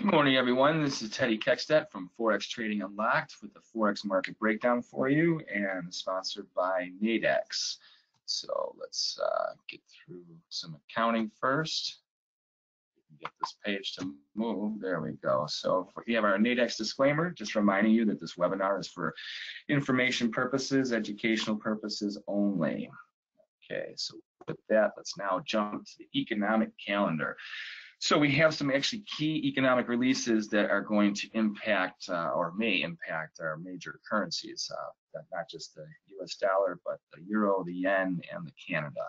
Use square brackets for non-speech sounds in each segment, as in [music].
Good morning, everyone. This is Teddy Kekstadt from Forex Trading Unlocked with the Forex market breakdown for you and sponsored by Nadex. So let's uh, get through some accounting first. Get this page to move. There we go. So we have our Nadex disclaimer, just reminding you that this webinar is for information purposes, educational purposes only. Okay, so with that, let's now jump to the economic calendar. So we have some actually key economic releases that are going to impact uh, or may impact our major currencies, uh, not just the US dollar, but the euro, the yen, and the Canada.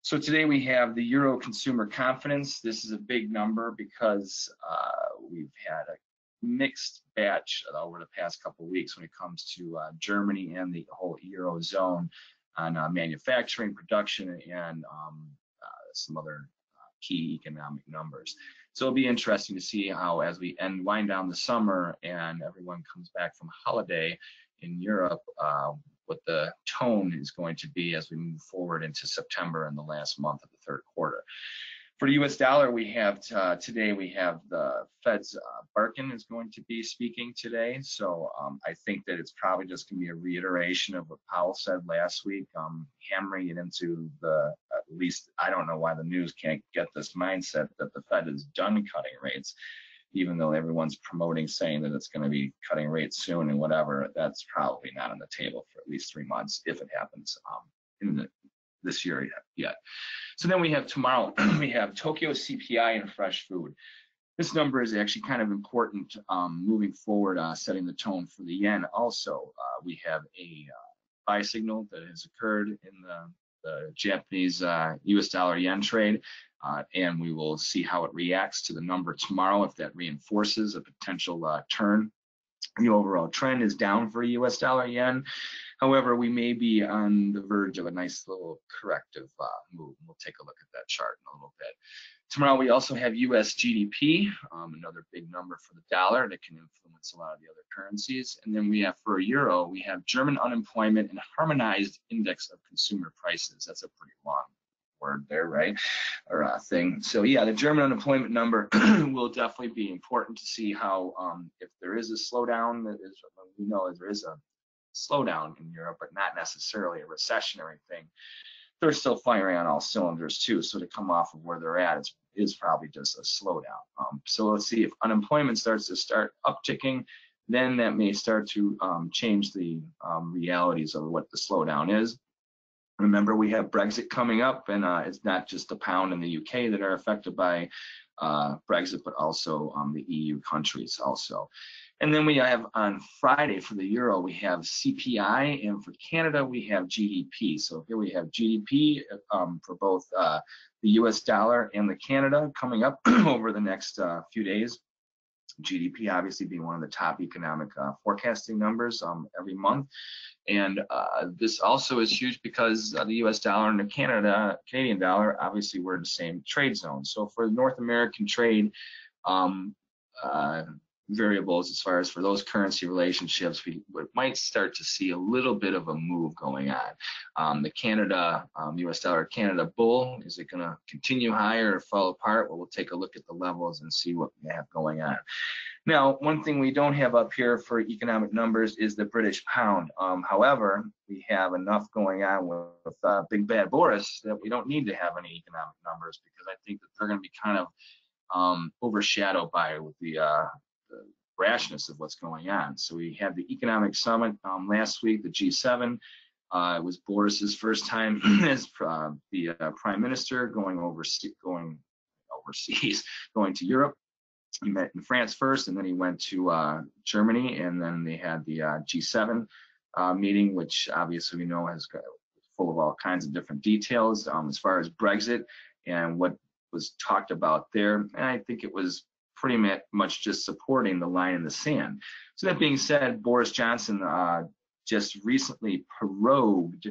So today we have the euro consumer confidence. This is a big number because uh, we've had a mixed batch over the past couple of weeks when it comes to uh, Germany and the whole eurozone on uh, manufacturing, production, and um, uh, some other key economic numbers. So it'll be interesting to see how as we end wind down the summer and everyone comes back from holiday in Europe, uh, what the tone is going to be as we move forward into September and the last month of the third quarter. For the U.S. dollar, we have uh, today we have the Fed's uh, Barkin is going to be speaking today. So um, I think that it's probably just going to be a reiteration of what Powell said last week, um, hammering it into the at least I don't know why the news can't get this mindset that the Fed is done cutting rates, even though everyone's promoting saying that it's going to be cutting rates soon and whatever. That's probably not on the table for at least three months if it happens um, in the, this year yet. So then we have tomorrow, [clears throat] we have Tokyo CPI and fresh food. This number is actually kind of important um, moving forward, uh, setting the tone for the yen. Also, uh, we have a uh, buy signal that has occurred in the, the Japanese uh, US dollar yen trade, uh, and we will see how it reacts to the number tomorrow if that reinforces a potential uh, turn. The overall trend is down for US dollar yen. However, we may be on the verge of a nice little corrective uh, move. We'll take a look at that chart in a little bit. Tomorrow we also have US GDP, um, another big number for the dollar that can influence a lot of the other currencies. And then we have for a euro, we have German unemployment and harmonized index of consumer prices. That's a pretty long word there, right? Or uh, thing. So yeah, the German unemployment number [clears throat] will definitely be important to see how um, if there is a slowdown, that is, we know there is a slowdown in Europe, but not necessarily a recessionary thing. They're still firing on all cylinders too. So to come off of where they're at is, is probably just a slowdown. Um, so let's see if unemployment starts to start upticking, then that may start to um, change the um, realities of what the slowdown is. Remember, we have Brexit coming up, and uh, it's not just the pound and the UK that are affected by uh, Brexit, but also um, the EU countries also. And then we have on Friday for the euro, we have CPI, and for Canada, we have GDP. So here we have GDP um, for both uh, the US dollar and the Canada coming up [clears throat] over the next uh, few days. GDP obviously being one of the top economic uh, forecasting numbers um, every month. And uh, this also is huge because uh, the US dollar and the Canada, Canadian dollar, obviously we're in the same trade zone. So for the North American trade, um, uh, variables as far as for those currency relationships, we, we, might start to see a little bit of a move going on. Um, the Canada, um, US dollar Canada bull, is it going to continue higher or fall apart? Well, we'll take a look at the levels and see what we have going on. Now, one thing we don't have up here for economic numbers is the British pound. Um, however, we have enough going on with, uh, Big Bad Boris that we don't need to have any economic numbers because I think that they're going to be kind of um, overshadowed by with the uh, the rashness of what's going on. So we had the economic summit um, last week, the G7. Uh, it was Boris's first time [clears throat] as uh, the uh, prime minister going overseas, going overseas, [laughs] going to Europe. He met in France first, and then he went to uh, Germany, and then they had the uh, G7 uh, meeting, which obviously we know has got full of all kinds of different details um, as far as Brexit and what was talked about there. And I think it was pretty much just supporting the line in the sand. So that being said, Boris Johnson uh, just recently prorogued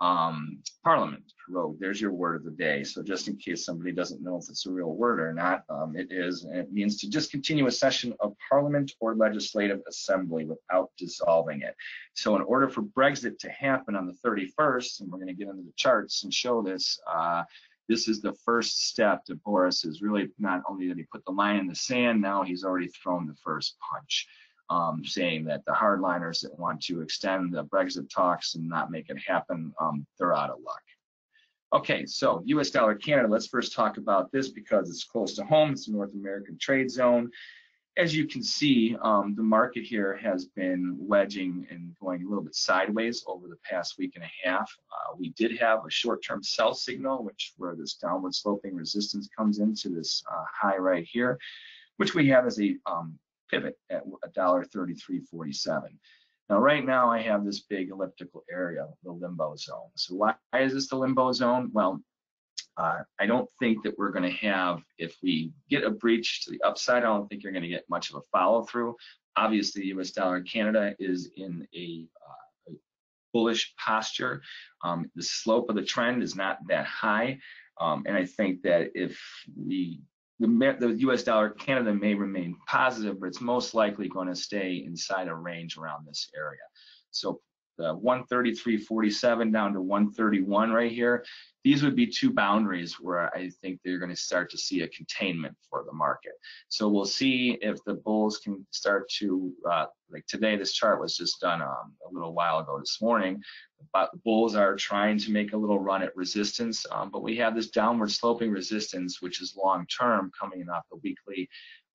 um, Parliament. Prorogued, there's your word of the day. So just in case somebody doesn't know if it's a real word or not, um, it is. And it means to just continue a session of Parliament or Legislative Assembly without dissolving it. So in order for Brexit to happen on the 31st, and we're going to get into the charts and show this, uh, this is the first step to Boris is really not only that he put the line in the sand, now he's already thrown the first punch, um, saying that the hardliners that want to extend the Brexit talks and not make it happen, um, they're out of luck. Okay, so US dollar Canada, let's first talk about this because it's close to home. It's the North American trade zone as you can see, um, the market here has been wedging and going a little bit sideways over the past week and a half. Uh, we did have a short-term sell signal, which where this downward sloping resistance comes into this uh, high right here, which we have as a um, pivot at $1.3347. Now, right now, I have this big elliptical area, the limbo zone. So why is this the limbo zone? Well, uh, I don't think that we're going to have, if we get a breach to the upside, I don't think you're going to get much of a follow through. Obviously, the US dollar Canada is in a, uh, bullish posture. Um, the slope of the trend is not that high. Um, and I think that if we the, the US dollar Canada may remain positive, but it's most likely going to stay inside a range around this area. So the 133.47 down to 131 right here, these would be two boundaries where I think they're going to start to see a containment for the market. So we'll see if the bulls can start to, uh, like today, this chart was just done um, a little while ago this morning, but the bulls are trying to make a little run at resistance, um, but we have this downward sloping resistance, which is long term coming off the weekly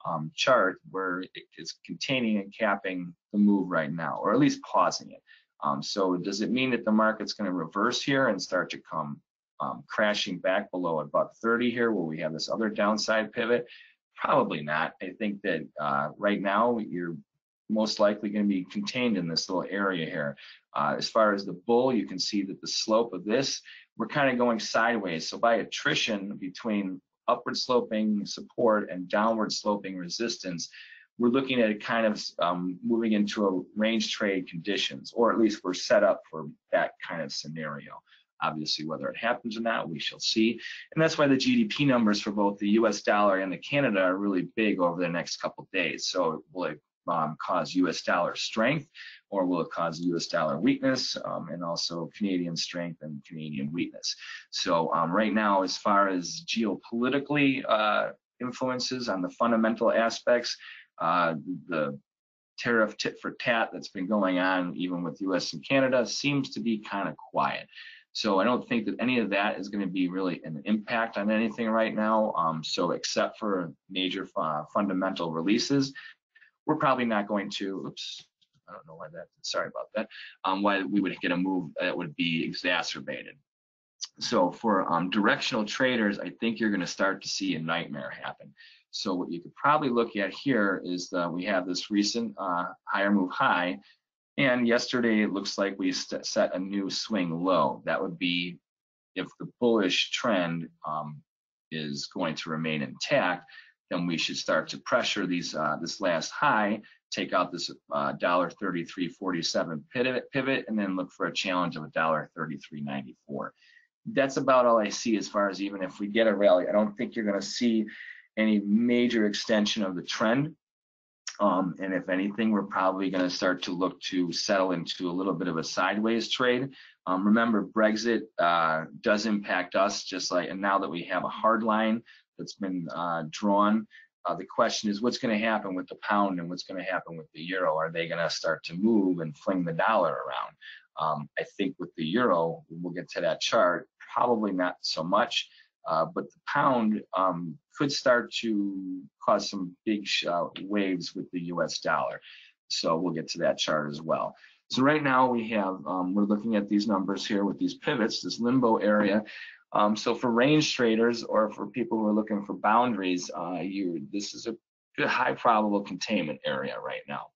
um, chart where it is containing and capping the move right now, or at least pausing it. Um, so does it mean that the market's going to reverse here and start to come um, crashing back below a buck 30 here where we have this other downside pivot? Probably not. I think that uh, right now you're most likely going to be contained in this little area here. Uh, as far as the bull, you can see that the slope of this, we're kind of going sideways. So by attrition between upward sloping support and downward sloping resistance, we're looking at kind of um, moving into a range trade conditions, or at least we're set up for that kind of scenario. Obviously, whether it happens or not, we shall see. And that's why the GDP numbers for both the US dollar and the Canada are really big over the next couple days. So will it um, cause US dollar strength or will it cause US dollar weakness um, and also Canadian strength and Canadian weakness? So um, right now, as far as geopolitically uh, influences on the fundamental aspects, uh, the tariff tit for tat that's been going on even with US and Canada seems to be kind of quiet. So I don't think that any of that is going to be really an impact on anything right now. Um, so except for major uh, fundamental releases, we're probably not going to, oops, I don't know why that, sorry about that, um, why we would get a move that would be exacerbated. So for um, directional traders, I think you're going to start to see a nightmare happen. So what you could probably look at here is that we have this recent uh, higher move high, and yesterday it looks like we set a new swing low. That would be if the bullish trend um, is going to remain intact, then we should start to pressure these uh, this last high, take out this uh, dollar uh, 33.47 pivot, pivot, and then look for a challenge of a dollar 33.94. That's about all I see as far as even if we get a rally. I don't think you're going to see any major extension of the trend. Um, and if anything, we're probably going to start to look to settle into a little bit of a sideways trade. Um, remember, Brexit uh, does impact us just like, and now that we have a hard line that's been uh, drawn, uh, the question is what's going to happen with the pound and what's going to happen with the euro? Are they going to start to move and fling the dollar around? Um, I think with the euro, we'll get to that chart, probably not so much. Uh, but the pound um, could start to cause some big uh, waves with the US dollar. So we'll get to that chart as well. So right now we have, um, we're looking at these numbers here with these pivots, this limbo area. Um, so for range traders or for people who are looking for boundaries, uh, you, this is a high probable containment area right now.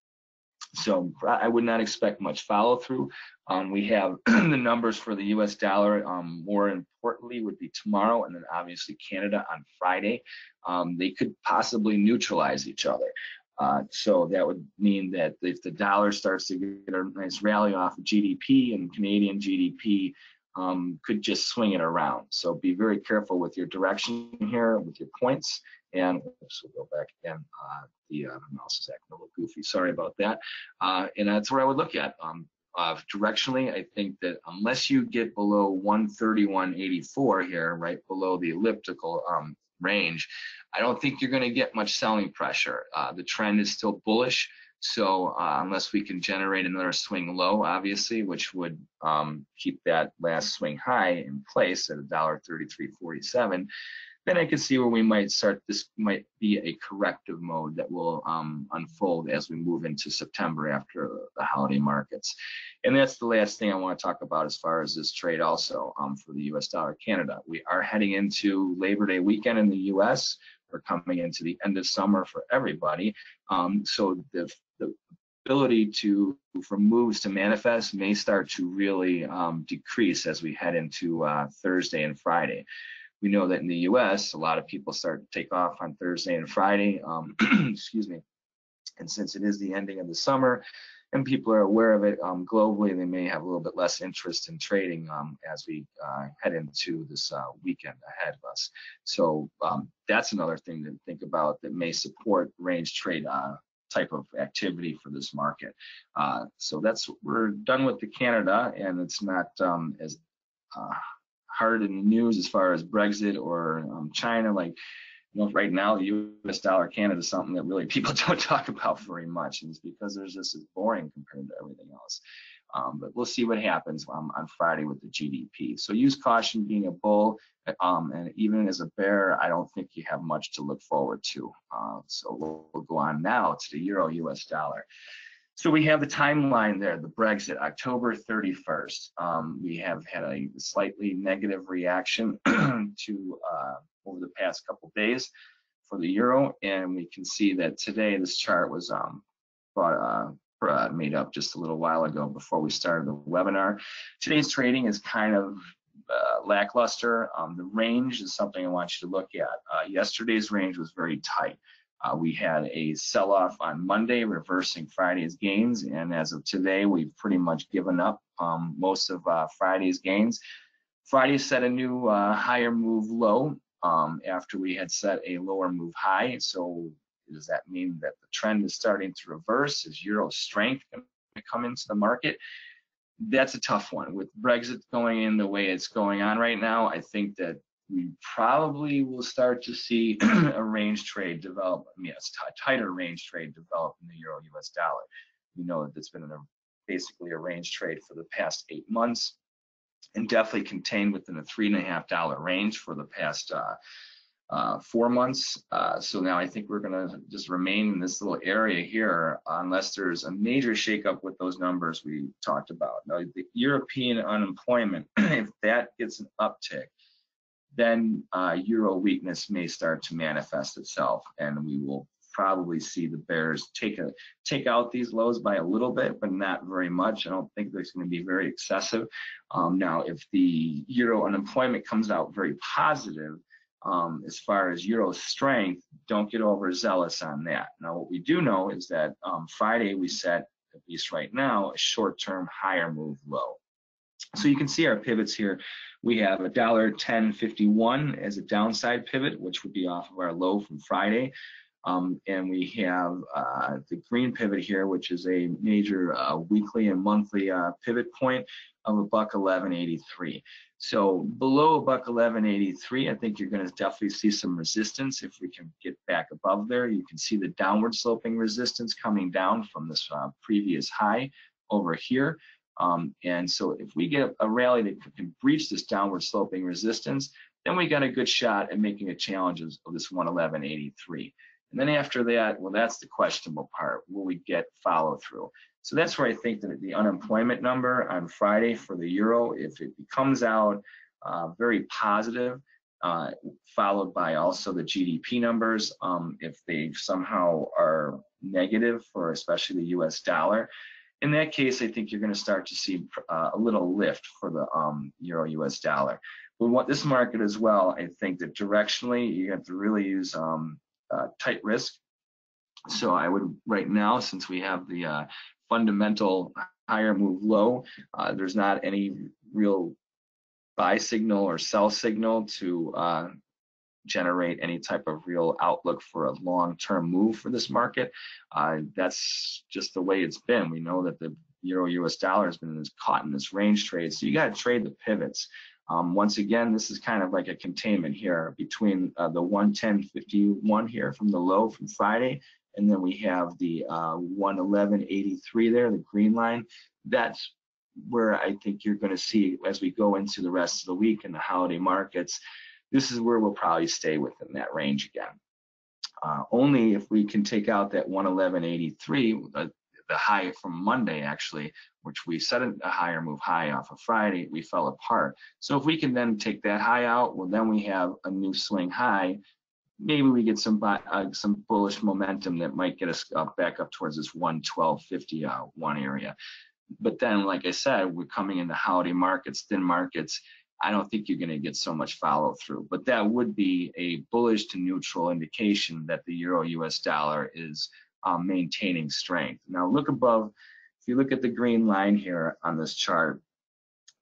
So I would not expect much follow through. Um, we have [clears throat] the numbers for the US dollar. Um, more importantly, would be tomorrow, and then obviously Canada on Friday. Um, they could possibly neutralize each other. Uh, so that would mean that if the dollar starts to get a nice rally off of GDP and Canadian GDP, um, could just swing it around. So be very careful with your direction here, with your points, and oops, we'll go back again. Uh, the uh, mouse is acting a little goofy. Sorry about that. Uh, and that's where I would look at. Um, uh, directionally, I think that unless you get below 131.84 here, right below the elliptical um, range, I don't think you're going to get much selling pressure. Uh, the trend is still bullish. So uh, unless we can generate another swing low, obviously, which would um, keep that last swing high in place at $1.3347, then I could see where we might start, this might be a corrective mode that will um, unfold as we move into September after the holiday markets. And that's the last thing I want to talk about as far as this trade also um, for the US dollar Canada. We are heading into Labor Day weekend in the US. We're coming into the end of summer for everybody. Um, so the, the ability to for moves to manifest may start to really um, decrease as we head into uh, Thursday and Friday. We know that in the U.S., a lot of people start to take off on Thursday and Friday. Um, [clears throat] excuse me. And since it is the ending of the summer, and people are aware of it um, globally, they may have a little bit less interest in trading um, as we uh, head into this uh, weekend ahead of us. So um, that's another thing to think about that may support range trade uh, type of activity for this market. Uh, so that's we're done with the Canada, and it's not um, as hard in the news as far as Brexit or um, China. Like, you know, right now, the U.S. dollar Canada is something that really [laughs] people don't talk about very much, and it's because there's just it's boring compared to everything else. Um, but we'll see what happens um, on Friday with the GDP. So use caution being a bull, um, and even as a bear, I don't think you have much to look forward to. Uh, so we'll, we'll, go on now to the Euro US dollar. So we have the timeline there, the Brexit, October 31st. Um, we have had a slightly negative reaction [clears throat] to uh, over the past couple days for the euro, and we can see that today this chart was um, brought, uh, uh, made up just a little while ago before we started the webinar. Today's trading is kind of uh, lackluster. Um, the range is something I want you to look at. Uh, yesterday's range was very tight. Uh, we had a sell-off on Monday, reversing Friday's gains, and as of today, we've pretty much given up um, most of uh, Friday's gains. Friday set a new uh, higher move low um, after we had set a lower move high. So does that mean that the trend is starting to reverse? Is euro strength going to come into the market? That's a tough one. With Brexit going in the way it's going on right now, I think that we probably will start to see [clears throat] a range trade develop, I mean, a tighter range trade develop in the euro US dollar. We know that it's been a, basically a range trade for the past eight months and definitely contained within a three and a half dollar range for the past uh, uh, four months. Uh, so now I think we're going to just remain in this little area here unless there's a major shakeup with those numbers we talked about. Now, the European unemployment, [clears throat] if that gets an uptick, then uh, euro weakness may start to manifest itself, and we will probably see the bears take a take out these lows by a little bit, but not very much. I don't think there's going to be very excessive. Um, now, if the euro unemployment comes out very positive, um, as far as euro strength, don't get overzealous on that. Now, what we do know is that um, Friday we set, at least right now, a short-term higher move low. So you can see our pivots here. We have a dollar 10.51 as a downside pivot, which would be off of our low from Friday. Um, and we have uh, the green pivot here, which is a major uh, weekly and monthly uh, pivot point of a buck 1183. So below a buck 1183, I think you're going to definitely see some resistance. If we can get back above there, you can see the downward sloping resistance coming down from this uh, previous high over here. Um, and so if we get a rally that can breach this downward sloping resistance, then we got a good shot at making a challenge of this 111.83. And then after that, well, that's the questionable part. Will we get follow through? So that's where I think that the unemployment number on Friday for the euro, if it comes out uh, very positive, uh, followed by also the GDP numbers, um, if they somehow are negative for especially the US dollar, in that case, I think you're going to start to see uh, a little lift for the um, euro US dollar. We want this market as well. I think that directionally, you have to really use um, uh, tight risk. So I would right now, since we have the uh, fundamental higher move low, uh, there's not any real buy signal or sell signal to uh, generate any type of real outlook for a long-term move for this market. Uh, that's just the way it's been. We know that the euro US dollar has been this, caught in this range trade. So you got to trade the pivots. Um, once again, this is kind of like a containment here between uh, the 110.51 here from the low from Friday, and then we have the uh, 111.83 there, the green line. That's where I think you're going to see as we go into the rest of the week in the holiday markets. This is where we'll probably stay within that range again. Uh, only if we can take out that 111.83, the, the high from Monday actually, which we set a higher move high off of Friday, we fell apart. So if we can then take that high out, well then we have a new swing high. Maybe we get some uh, some bullish momentum that might get us back up towards this 112.50 uh, one area. But then, like I said, we're coming into holiday markets, thin markets. I don't think you're going to get so much follow through, but that would be a bullish to neutral indication that the euro US dollar is um, maintaining strength. Now look above, if you look at the green line here on this chart,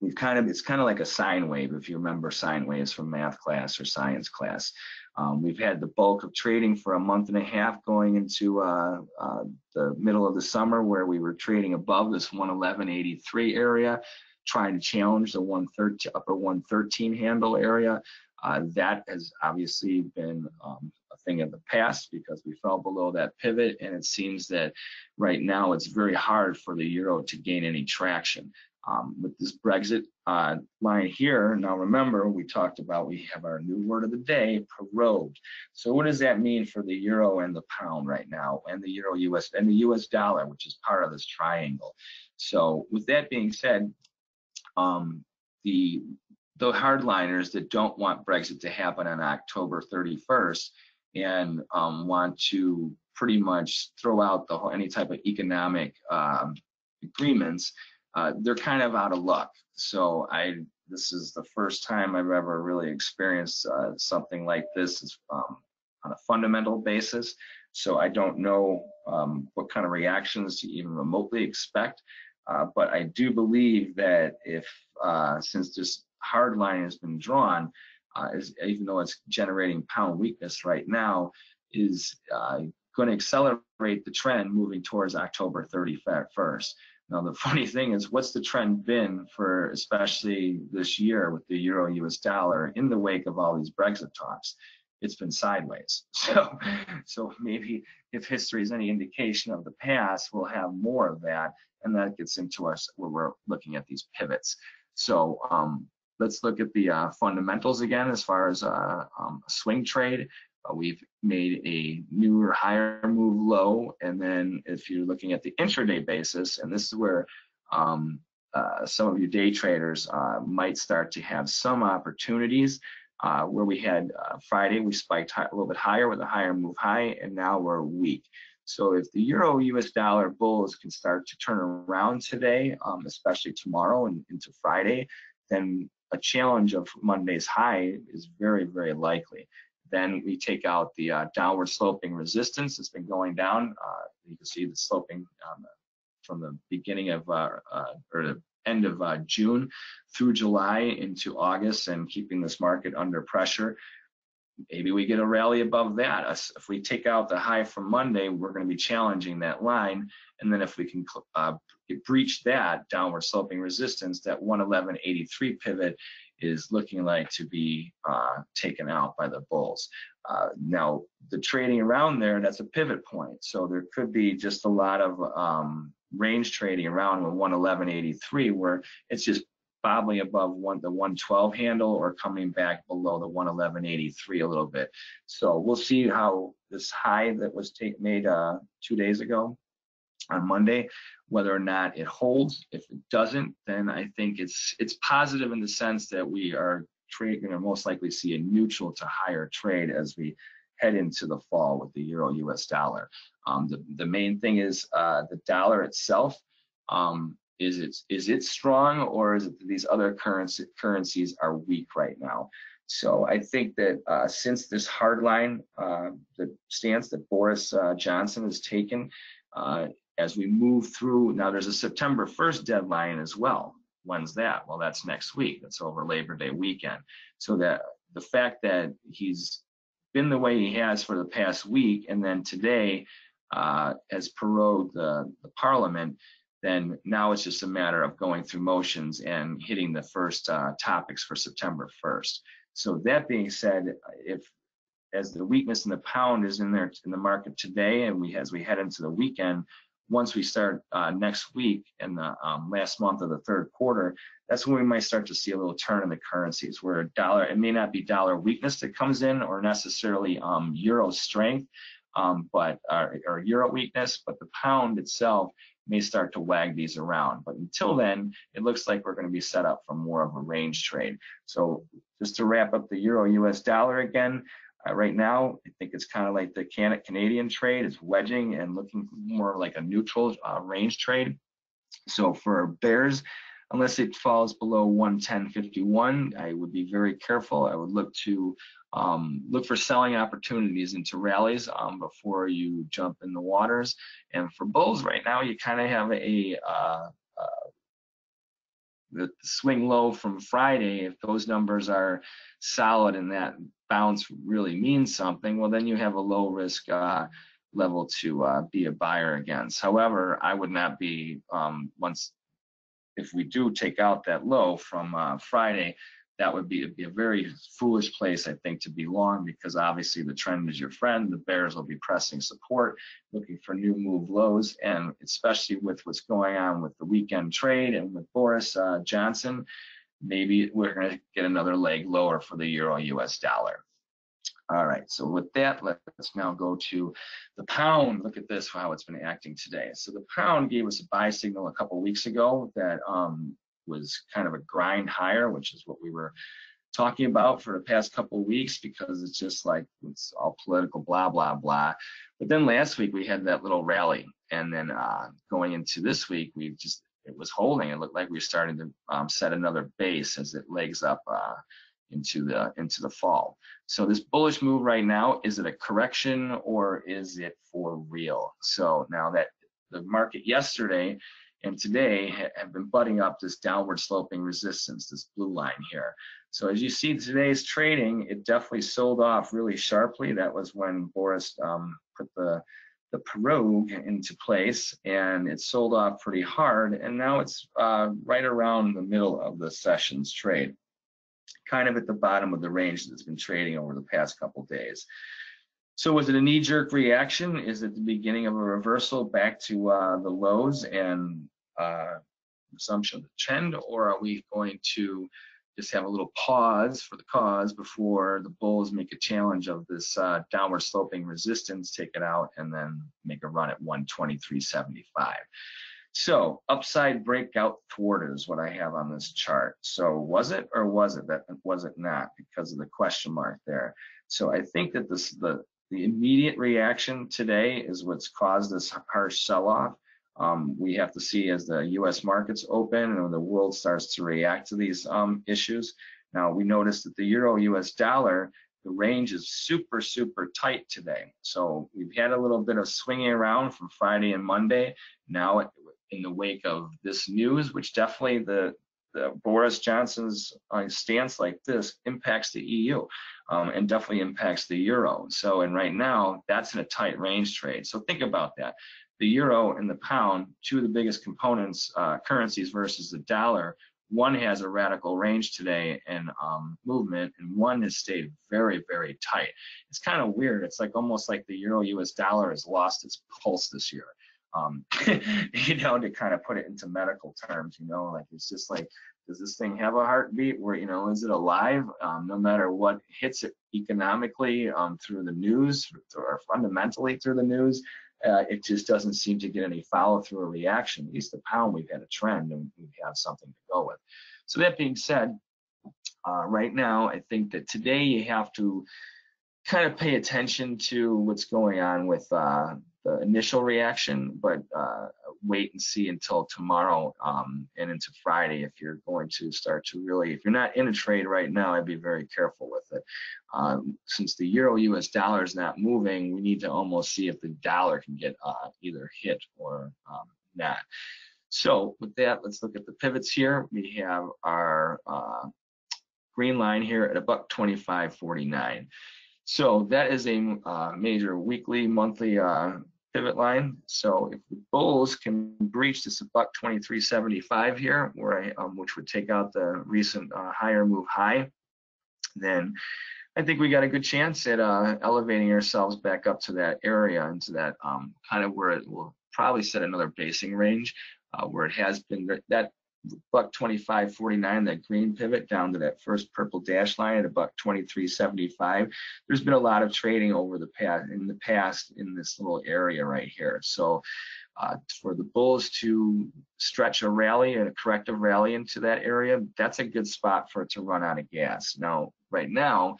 we've kind of, it's kind of like a sine wave, if you remember sine waves from math class or science class. Um, we've had the bulk of trading for a month and a half going into uh, uh, the middle of the summer where we were trading above this 111.83 area trying to challenge the 113 upper 113 handle area. Uh, that has obviously been um, a thing of the past because we fell below that pivot, and it seems that right now it's very hard for the euro to gain any traction. Um, with this Brexit uh, line here, now remember we talked about we have our new word of the day, prorogued. So what does that mean for the euro and the pound right now, and the euro US and the US dollar, which is part of this triangle? So with that being said, um, the the hardliners that don't want Brexit to happen on October 31st and um, want to pretty much throw out the whole, any type of economic um, agreements, uh, they're kind of out of luck. So I this is the first time I've ever really experienced uh, something like this um, on a fundamental basis. So I don't know um, what kind of reactions to even remotely expect. Uh, but I do believe that if, uh, since this hard line has been drawn, uh, is, even though it's generating pound weakness right now, is uh, going to accelerate the trend moving towards October 31st. Now, the [laughs] funny thing is, what's the trend been for especially this year with the euro US dollar in the wake of all these Brexit talks? It's been sideways. [laughs] So, so maybe if history is any indication of the past, we'll have more of that and that gets into our where we're looking at these pivots. So um, let's look at the uh, fundamentals again as far as uh, um, a swing trade. Uh, we've made a newer higher move low, and then if you're looking at the intraday basis, and this is where um, uh, some of you day traders uh, might start to have some opportunities. Uh, where we had Friday, we spiked high, a little bit higher with a higher move high, and now we're weak. So if the euro US dollar bulls can start to turn around today, um, especially tomorrow and into Friday, then a challenge of Monday's high is very, very likely. Then we take out the uh, downward sloping resistance that's been going down. Uh, you can see the sloping um, from the beginning of uh, uh or end of uh, June through July into August and keeping this market under pressure maybe we get a rally above that. If we take out the high from Monday, we're going to be challenging that line. And then if we can uh, breach that downward sloping resistance, that 111.83 pivot is looking like to be uh, taken out by the bulls. Uh, now, the trading around there, that's a pivot point. So there could be just a lot of um, range trading around with 111.83 where it's just probably above one the 112 handle or coming back below the 111.83 a little bit. So we'll see how this high that was take, made uh, two days ago on Monday, whether or not it holds. If it doesn't, then I think it's it's positive in the sense that we are going to most likely see a neutral to higher trade as we head into the fall with the euro US dollar. Um, the, the main thing is uh, the dollar itself. Um, is it is it strong or is it that these other currency, currencies are weak right now? So I think that uh, since this hardline, uh, the stance that Boris uh, Johnson has taken, uh, as we move through, now there's a September 1st deadline as well. When's that? Well, that's next week. That's over Labor Day weekend. So that the fact that he's been the way he has for the past week, and then today uh, has prorogued the, the parliament, then now it's just a matter of going through motions and hitting the first uh, topics for September 1st. So that being said, if as the weakness in the pound is in there in the market today, and we as we head into the weekend, once we start uh, next week in the um, last month of the third quarter, that's when we might start to see a little turn in the currencies where dollar, it may not be dollar weakness that comes in or necessarily um, euro strength, um, but or euro weakness, but the pound itself may start to wag these around. But until then, it looks like we're going to be set up for more of a range trade. So just to wrap up the euro US dollar again, uh, right now, I think it's kind of like the can Canadian trade. It's wedging and looking more like a neutral uh, range trade. So for bears, unless it falls below 110.51, I would be very careful. I would look to um, look for selling opportunities into rallies um, before you jump in the waters. And for bulls right now, you kind of have a uh, uh, the swing low from Friday. If those numbers are solid and that bounce really means something, well, then you have a low risk uh, level to uh, be a buyer against. However, I would not be um, once if we do take out that low from uh, Friday, that would be, be, a very foolish place, I think, to be long because obviously the trend is your friend. The bears will be pressing support, looking for new move lows, and especially with what's going on with the weekend trade and with Boris uh, Johnson, maybe we're going to get another leg lower for the euro US dollar. All right, so with that, let's now go to the pound. Look at this, how it's been acting today. So the pound gave us a buy signal a couple weeks ago that um, was kind of a grind higher, which is what we were talking about for the past couple weeks because it's just like it's all political blah blah blah. But then last week we had that little rally, and then uh, going into this week we just it was holding. It looked like we were starting to um, set another base as it legs up uh, into the into the fall. So this bullish move right now, is it a correction or is it for real? So now that the market yesterday and today have been butting up this downward sloping resistance, this blue line here. So as you see today's trading, it definitely sold off really sharply. That was when Boris um, put the the prorogue into place and it sold off pretty hard and now it's uh, right around the middle of the sessions trade kind of at the bottom of the range that's been trading over the past couple days. So was it a knee-jerk reaction? Is it the beginning of a reversal back to uh, the lows and uh, resumption of the trend or are we going to just have a little pause for the cause before the bulls make a challenge of this uh, downward sloping resistance, take it out, and then make a run at 123.75. So upside breakout thwarted is what I have on this chart. So was it or was it that was it not because of the question mark there? So I think that this the the immediate reaction today is what's caused this harsh sell-off. Um, we have to see as the U.S. markets open and the world starts to react to these um, issues. Now we noticed that the euro-U.S. dollar, the range is super, super tight today. So we've had a little bit of swinging around from Friday and Monday. Now in the wake of this news, which definitely the, the Boris Johnson's uh, stance like this impacts the EU um, and definitely impacts the euro. So, and right now, that's in a tight range trade. So think about that the euro and the pound, two of the biggest components, uh, currencies versus the dollar, one has a radical range today and um, movement, and one has stayed very, very tight. It's kind of weird. It's like almost like the euro US dollar has lost its pulse this year. Um, [laughs] you know, to kind of put it into medical terms, you know, like it's just like, does this thing have a heartbeat? Where you know, is it alive? Um, no matter what hits it economically um, through the news or fundamentally through the news, uh, it just doesn't seem to get any follow through or reaction. At least the pound, we've had a trend and we have something to go with. So that being said, uh, right now, I think that today you have to kind of pay attention to what's going on with uh, the initial reaction, but uh, wait and see until tomorrow um, and into Friday if you're going to start to really, if you're not in a trade right now, I'd be very careful with it. Um, since the euro US dollar is not moving, we need to almost see if the dollar can get uh, either hit or um, not. So with that, let's look at the pivots here. We have our uh, green line here at a buck 25.49. So that is a uh, major weekly, monthly uh, pivot line. So if the bulls can breach this buck 23.75 here, where I, um, which would take out the recent uh, higher move high, then I think we got a good chance at uh, elevating ourselves back up to that area into that um, kind of where it will probably set another basing range uh, where it has been that buck 25.49 that green pivot down to that first purple dash line at a buck 23.75 there's been a lot of trading over the past in the past in this little area right here. So uh, for the bulls to stretch a rally and a corrective rally into that area that's a good spot for it to run out of gas. Now right now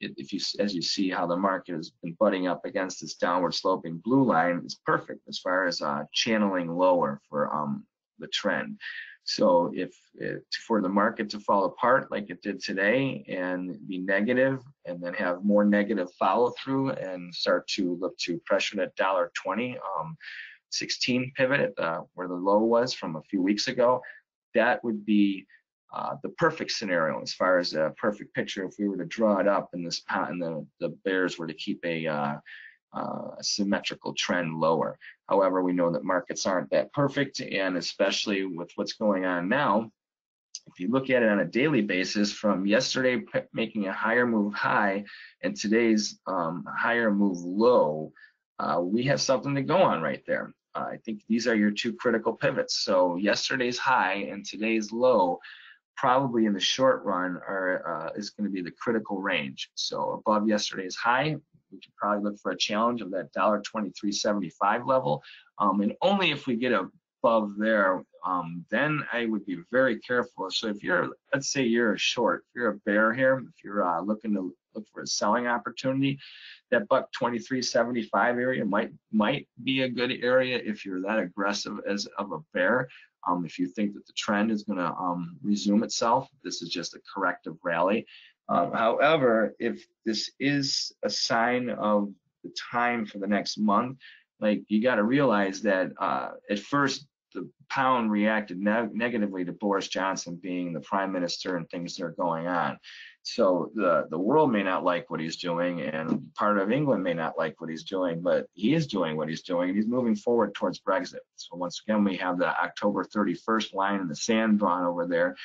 if you as you see how the market has been butting up against this downward sloping blue line it's perfect as far as uh, channeling lower for um, the trend so if it, for the market to fall apart like it did today and be negative and then have more negative follow through and start to look to pressure that dollar 20 um, 16 pivot at the, where the low was from a few weeks ago, that would be uh, the perfect scenario as far as a perfect picture if we were to draw it up and this and the, the bears were to keep a uh, uh, symmetrical trend lower. However, we know that markets aren't that perfect, and especially with what's going on now, if you look at it on a daily basis, from yesterday making a higher move high and today's um, higher move low, uh, we have something to go on right there. Uh, I think these are your two critical pivots. So yesterday's high and today's low, probably in the short run, are uh, is going to be the critical range. So above yesterday's high, we could probably look for a challenge of that dollar twenty-three seventy-five level, um, and only if we get above there, um, then I would be very careful. So if you're, let's say you're a short, if you're a bear here, if you're uh, looking to look for a selling opportunity, that buck 2375 area might might be a good area if you're that aggressive as of a bear. Um, if you think that the trend is going to um, resume itself, this is just a corrective rally. Um, however, if this is a sign of the time for the next month, like you got to realize that uh, at first the pound reacted ne negatively to Boris Johnson being the prime minister and things that are going on. So the the world may not like what he's doing, and part of England may not like what he's doing, but he is doing what he's doing, and he's moving forward towards Brexit. So once again, we have the October 31st line in the sand drawn over there,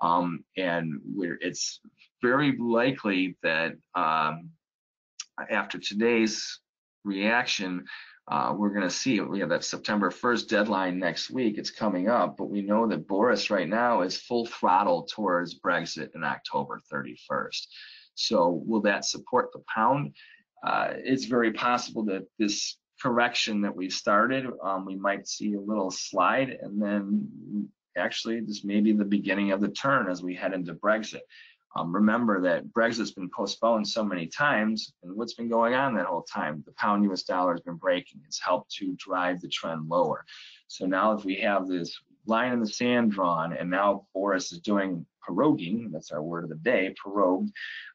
um, and it's very likely that um, after today's reaction, uh, we're going to see we have that September 1st deadline next week. It's coming up, but we know that Boris right now is full throttle towards Brexit in October 31st. So will that support the pound? Uh, it's very possible that this correction that we've started, um, we might see a little slide, and then actually this may be the beginning of the turn as we head into Brexit. Um, remember that Brexit's been postponed so many times, and what's been going on that whole time? The pound US dollar has been breaking. It's helped to drive the trend lower. So now if we have this line in the sand drawn, and now Boris is doing proroguing, that's our word of the day, prorogued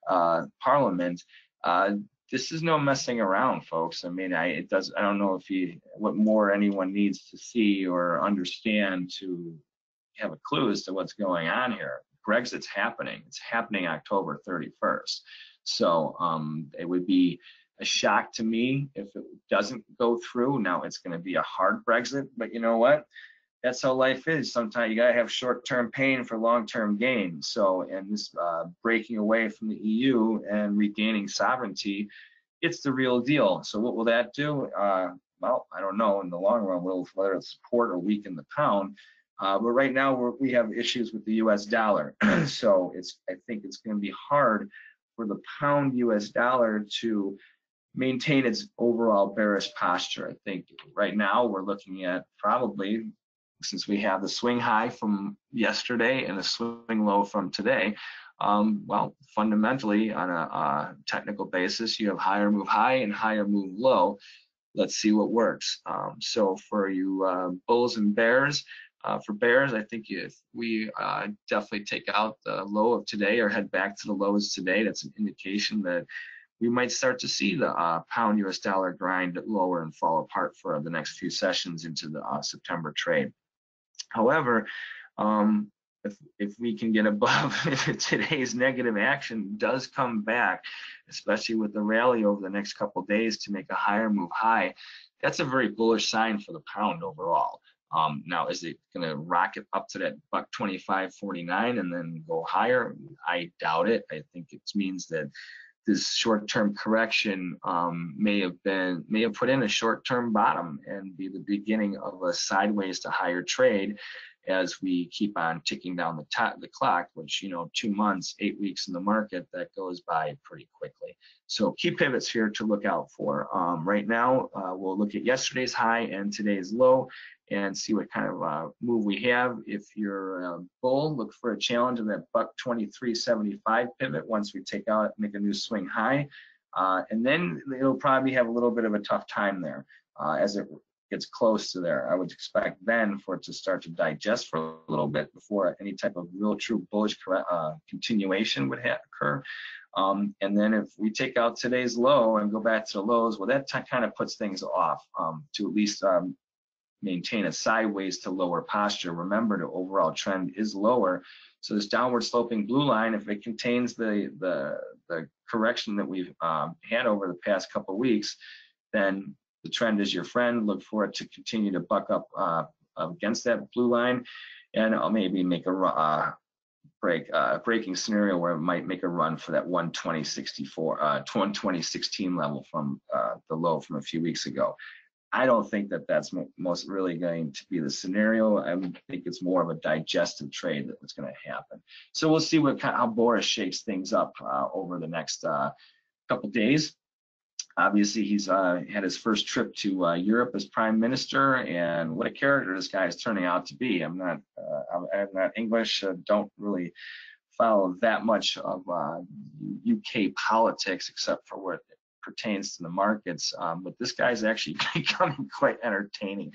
uh, Parliament, uh, this is no messing around, folks. I mean, I it does. I don't know if you what more anyone needs to see or understand to have a clue as to what's going on here. Brexit's happening. It's happening October 31st. So um, it would be a shock to me if it doesn't go through. Now it's going to be a hard Brexit, but you know what? That's how life is. Sometimes you got to have short-term pain for long-term gain. So, and this uh, breaking away from the EU and regaining sovereignty, it's the real deal. So, what will that do? Uh, well, I don't know. In the long run, will whether it support or weaken the pound. Uh, but right now we have issues with the U.S. dollar, [clears throat] so it's I think it's going to be hard for the pound U.S. dollar to maintain its overall bearish posture. I think right now we're looking at probably since we have the swing high from yesterday and the swing low from today. Um, well, fundamentally on a, a, technical basis, you have higher move high and higher move low. Let's see what works. Um, so for you uh, bulls and bears, uh, for bears, I think if we uh, definitely take out the low of today or head back to the lows today, that's an indication that we might start to see the uh, pound US dollar grind lower and fall apart for the next few sessions into the uh, September trade. However, um, if, if we can get above [laughs] if today's negative action does come back especially with the rally over the next couple days to make a higher move high, that's a very bullish sign for the pound overall. Um, now, is it going to rocket up to that buck 25.49 and then go higher? I doubt it. I think it means that this short-term correction um, may have been may have put in a short-term bottom and be the beginning of a sideways to higher trade as we keep on ticking down the top the clock which you know two months eight weeks in the market that goes by pretty quickly so key pivots here to look out for um, right now uh, we'll look at yesterday's high and today's low and see what kind of uh, move we have. If you're a bull, look for a challenge in that buck 23.75 pivot once we take out, make a new swing high. Uh, and then it'll probably have a little bit of a tough time there uh, as it gets close to there. I would expect then for it to start to digest for a little bit before any type of real true bullish uh, continuation would occur. Um, and then if we take out today's low and go back to the lows, well, that kind of puts things off um, to at least um, maintain a sideways to lower posture. Remember, the overall trend is lower. So this downward sloping blue line, if it contains the the, the correction that we've um, had over the past couple weeks, then the trend is your friend. Look for it to continue to buck up uh, against that blue line, and I'll maybe make a uh, break uh, breaking scenario where it might make a run for that 120.64, uh, 120.16 level from uh, the low from a few weeks ago. I don't think that that's most really going to be the scenario. I think it's more of a digestive trade that was going to happen. So we'll see what how Boris shakes things up uh, over the next uh, couple days. Obviously, he's uh, had his first trip to uh, Europe as prime minister, and what a character this guy is turning out to be. I'm not, uh, I'm, I'm, not English, uh, don't really follow that much of UK politics except for what pertains to the markets. Um, but this guy's actually [laughs] becoming quite entertaining,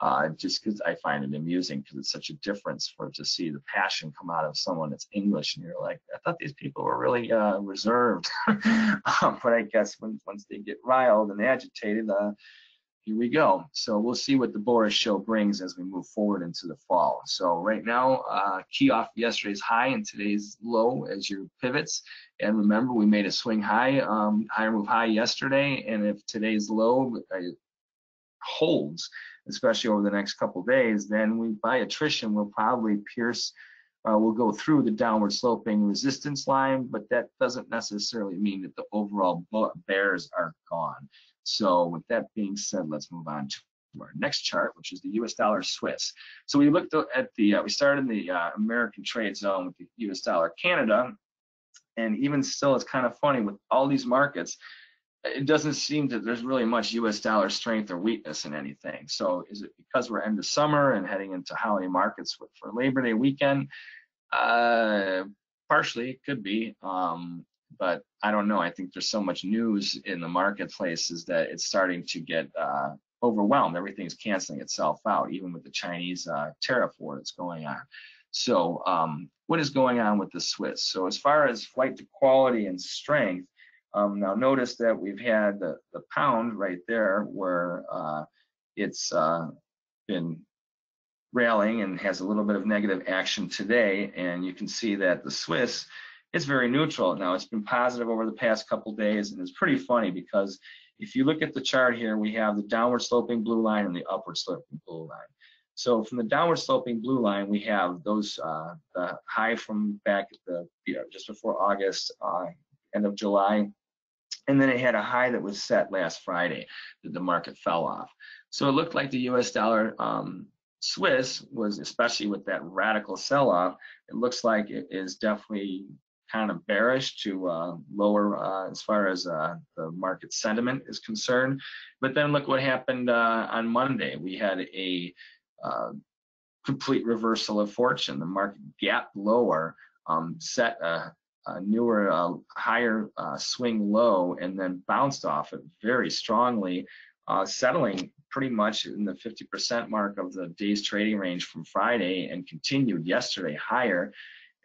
uh, just because I find it amusing because it's such a difference for to see the passion come out of someone that's English, and you're like, I thought these people were really uh, reserved, [laughs] um, but I guess when, once they get riled and agitated, uh, here we go. So we'll see what the Boris show brings as we move forward into the fall. So right now, uh, key off yesterday's high and today's low as your pivots. And remember, we made a swing high, um, higher move high yesterday. And if today's low uh, holds, especially over the next couple days, then we by attrition will probably pierce uh, we'll go through the downward sloping resistance line, but that doesn't necessarily mean that the overall bears are gone. So with that being said, let's move on to our next chart, which is the U.S. dollar Swiss. So we looked at the, uh, we started in the uh, American trade zone with the U.S. dollar Canada, and even still, it's kind of funny with all these markets, it doesn't seem that there's really much U.S. dollar strength or weakness in anything. So is it because we're end of summer and heading into holiday markets for Labor Day weekend? Uh, partially, it could be. Um, but I don't know. I think there's so much news in the marketplaces that it's starting to get uh, overwhelmed. Everything's canceling itself out, even with the Chinese uh, tariff war that's going on. So, um, what is going on with the Swiss? So, as far as flight to quality and strength, um, now notice that we've had the, the pound right there where uh, it's uh, been rallying and has a little bit of negative action today. And you can see that the Swiss it's very neutral. Now it's been positive over the past couple days, and it's pretty funny because if you look at the chart here, we have the downward sloping blue line and the upward sloping blue line. So from the downward sloping blue line, we have those uh, the high from back the you know, just before August, uh, end of July, and then it had a high that was set last Friday that the market fell off. So it looked like the U.S. dollar um, Swiss was, especially with that radical sell-off, it looks like it is definitely kind of bearish to uh, lower uh, as far as uh, the market sentiment is concerned. But then look what happened uh, on Monday. We had a uh, complete reversal of fortune. The market gap lower, um, set a, a newer, uh, higher swing low, and then bounced off it very strongly, settling pretty much in the 50% mark of the day's trading range from Friday and continued yesterday higher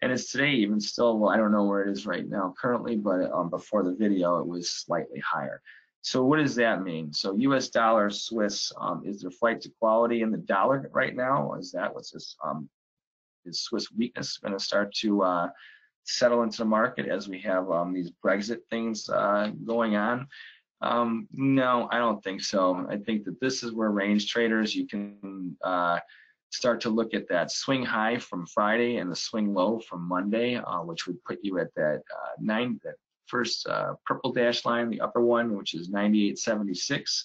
and it's today even still well, i don't know where it is right now currently but um, before the video it was slightly higher so what does that mean so us dollar swiss um, is there flight to quality in the dollar right now is that what's this um, is swiss weakness going to start to uh, settle into the market as we have um, these Brexit things uh, going on? Um, no, I don't think so. I think that this is where range traders, you can uh, start to look at that swing high from Friday and the swing low from Monday, uh, which would put you at that uh, nine, that first uh, purple dash line, the upper one, which is 98.76,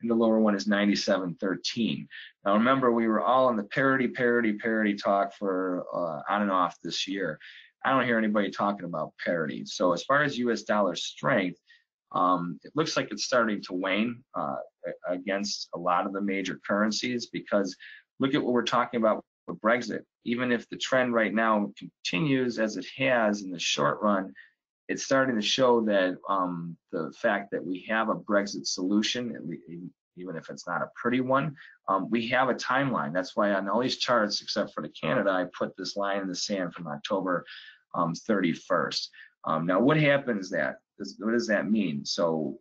and the lower one is 97.13. Now remember, we were all in the parity, parity, parity talk for uh, on and off this year. I don't hear anybody talking about parity. So as far as U.S. dollar strength, um, it looks like it's starting to wane uh, against a lot of the major currencies because look at what we're talking about with Brexit. Even if the trend right now continues as it has in the short run, it's starting to show that um, the fact that we have a Brexit solution, even if it's not a pretty one, um, we have a timeline. That's why on all these charts, except for the Canada, I put this line in the sand from October um, 31st. Um, now, what happens that what does that mean? So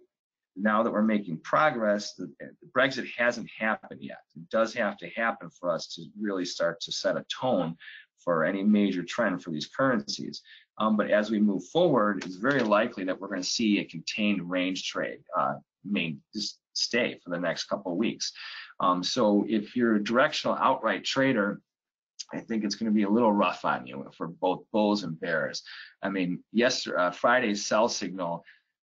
now that we're making progress, the, Brexit hasn't happened yet. It does have to happen for us to really start to set a tone for any major trend for these currencies. Um, but as we move forward, it's very likely that we're going to see a contained range trade uh, main just stay for the next couple of weeks. Um, so if you're a directional outright trader, I think it's going to be a little rough on you for both bulls and bears. I mean, yesterday, uh, Friday's sell signal,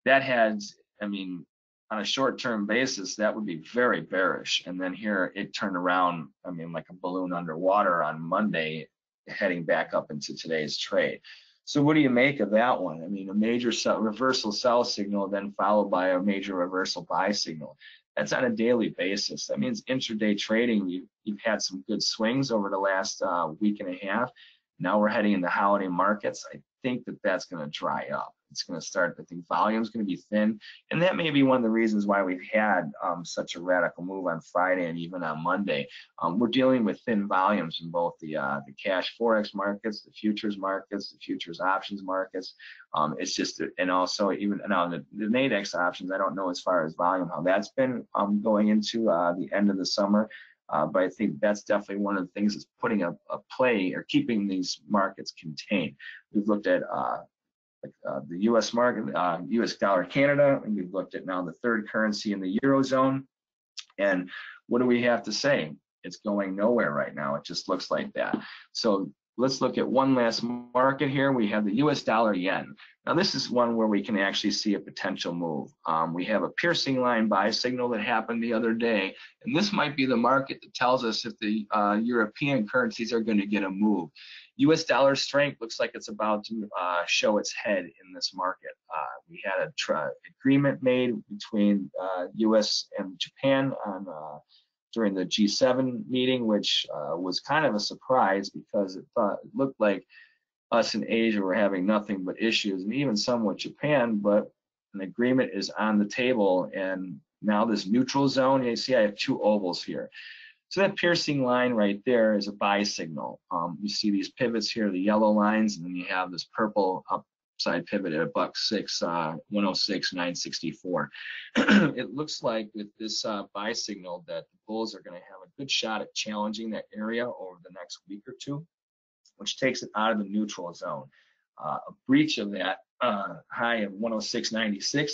that had, I mean, on a short-term basis, that would be very bearish. And then here it turned around, I mean, like a balloon underwater on Monday, heading back up into today's trade. So what do you make of that one? I mean, a major sell, reversal sell signal, then followed by a major reversal buy signal. That's on a daily basis. That means intraday trading, you've, you've had some good swings over the last uh, week and a half. Now we're heading into holiday markets. I think that that's going to dry up it's going to start. I think volume is going to be thin, and that may be one of the reasons why we've had um, such a radical move on Friday and even on Monday. Um, we're dealing with thin volumes in both the uh, the cash forex markets, the futures markets, the futures options markets. Um, it's just, and also even now the, the Nadex options. I don't know as far as volume how that's been um, going into uh, the end of the summer. Uh, but I think that's definitely one of the things that's putting a, a, play or keeping these markets contained. We've looked at uh, uh, the U.S. market, uh, U.S. dollar Canada, and we've looked at now the third currency in the eurozone. And what do we have to say? It's going nowhere right now. It just looks like that. So let's look at one last market here. We have the US dollar yen. Now this is one where we can actually see a potential move. Um, we have a piercing line buy signal that happened the other day, and this might be the market that tells us if the uh, European currencies are going to get a move. US dollar strength looks like it's about to uh, show its head in this market. Uh, we had a agreement made between US uh, and Japan on uh, during the G7 meeting, which uh, was kind of a surprise because it, thought, it looked like us in Asia were having nothing but issues, and even some with Japan, but an agreement is on the table, and now this neutral zone, you see I have two ovals here. So that piercing line right there is a buy signal. Um, you see these pivots here, the yellow lines, and then you have this purple up upside pivot at a buck six, uh, 106, 964. [clears throat] it looks like with this uh, buy signal that the bulls are going to have a good shot at challenging that area over the next week or two, which takes it out of the neutral zone. Uh, a breach of that uh, high of 106.96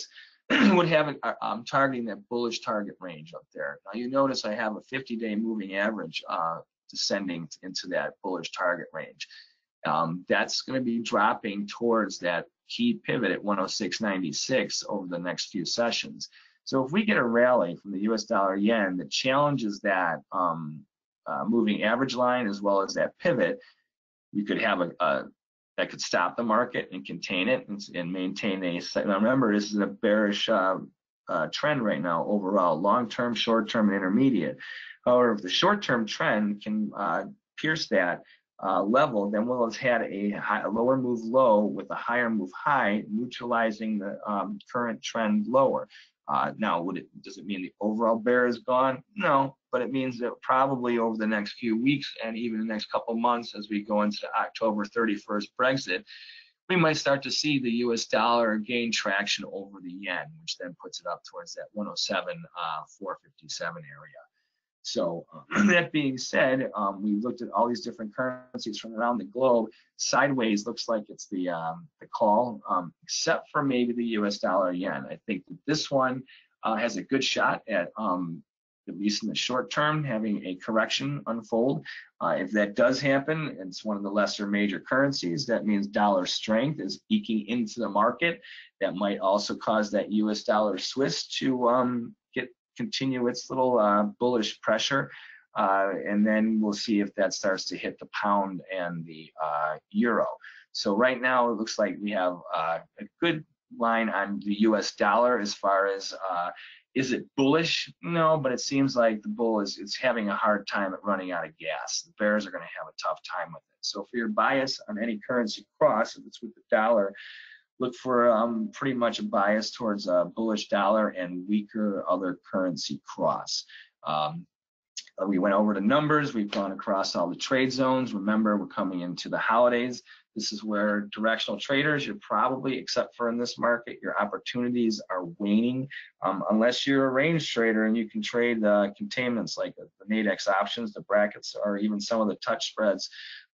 [clears throat] would have it, uh, I'm targeting that bullish target range up there. Now you notice I have a 50-day moving average uh, descending into that bullish target range um, that's going to be dropping towards that key pivot at 106.96 over the next few sessions. So if we get a rally from the US dollar yen that challenges that um, uh, moving average line as well as that pivot, you could have a, a that could stop the market and contain it and, and maintain a. Now remember, this is a bearish uh, uh, trend right now overall, long-term, short-term, and intermediate. However, if the short-term trend can uh, pierce that, uh, level, then we'll have had a, high, a, lower move low with a higher move high, neutralizing the um, current trend lower. Uh, now, would it, does it mean the overall bear is gone? No, but it means that probably over the next few weeks and even the next couple months as we go into October 31st Brexit, we might start to see the US dollar gain traction over the yen, which then puts it up towards that 107, uh, 457 area. So um, [clears throat] that being said, um, we looked at all these different currencies from around the globe. Sideways looks like it's the um, the call, um, except for maybe the U.S. dollar yen. I think that this one uh, has a good shot at um, at least in the short term, having a correction unfold. Uh, if that does happen, it's one of the lesser major currencies. That means dollar strength is eking into the market. That might also cause that U.S. dollar Swiss to um, continue its little uh, bullish pressure. Uh, and then we'll see if that starts to hit the pound and the uh, euro. So right now it looks like we have uh, a good line on the U.S. dollar as far as uh, is it bullish? No, but it seems like the bull is it's having a hard time at running out of gas. The bears are going to have a tough time with it. So for your bias on any currency cross, if it's with the dollar, look for um, pretty much a bias towards a bullish dollar and weaker other currency cross. Um, we went over the numbers. We've gone across all the trade zones. Remember, we're coming into the holidays. This is where directional traders, you're probably, except for in this market, your opportunities are waning. Um, unless you're a range trader and you can trade uh, containments like the, the Nadex options, the brackets, or even some of the touch spreads,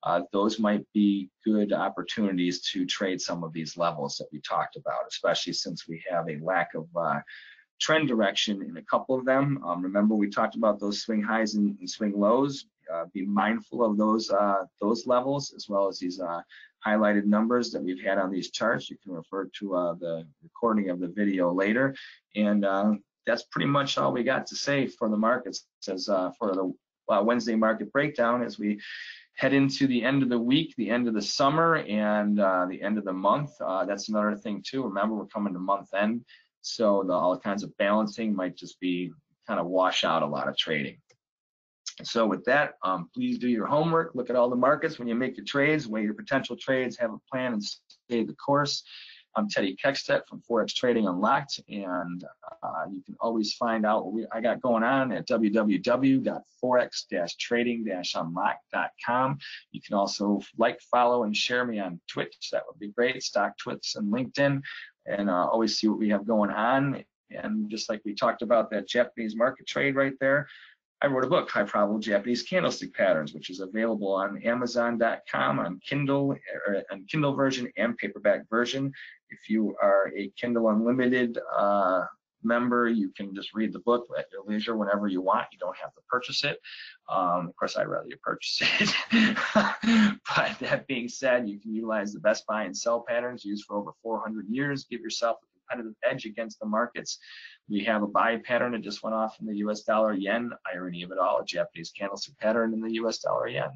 uh, those might be good opportunities to trade some of these levels that we talked about, especially since we have a lack of uh, trend direction in a couple of them. Um, remember, we talked about those swing highs and, and swing lows. Uh, be mindful of those uh, those levels as well as these uh, highlighted numbers that we've had on these charts. You can refer to uh, the recording of the video later. And that's pretty much all we got to say for the markets as for the Wednesday market breakdown as we head into the end of the week, the end of the summer, and uh, the end of the month. Uh, that's another thing too. Remember, we're coming to month end, so the, all kinds of balancing might just be kind of wash out a lot of trading. So with that, um, please do your homework, look at all the markets when you make your trades, weigh your potential trades, have a plan and stay the course. I'm Teddy Kekstadt from Forex Trading Unlocked, and uh, you can always find out what we, I got going on at www.forex-trading-unlocked.com. You can also like, follow, and share me on Twitch. That would be great. Stock Twits and LinkedIn, and uh, always see what we have going on. And just like we talked about that Japanese market trade right there, I wrote a book, High Probable Japanese Candlestick Patterns, which is available on Amazon.com on Kindle, or on Kindle version and paperback version. If you are a Kindle Unlimited uh, member, you can just read the book at your leisure whenever you want. You don't have to purchase it. Um, of course, I'd rather you purchase it. [laughs] but that being said, you can utilize the best buy and sell patterns used for over 400 years. Give yourself a competitive edge against the markets. We have a buy pattern that just went off in the US dollar yen, irony of it all, a Japanese candlestick pattern in the US dollar yen.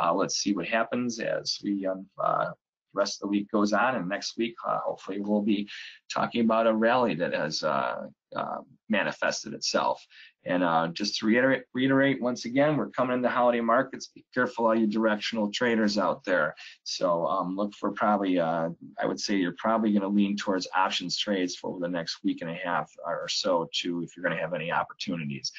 Uh, let's see what happens as we um, uh, rest of the week goes on and next week uh, hopefully we'll be talking about a rally that has uh, uh, manifested itself and uh, just to reiterate, reiterate once again, we're coming into holiday markets. Be careful, all you directional traders out there. So um, look for probably, uh, I would say you're probably going to lean towards options trades for the next week and a half or so, too, if you're going to have any opportunities.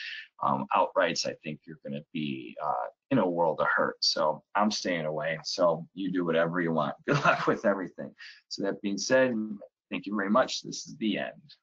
Um, outrights, I think you're going to be uh, in a world of hurt. So I'm staying away. So you do whatever you want. Good [laughs] luck with everything. So that being said, thank you very much. This is the end.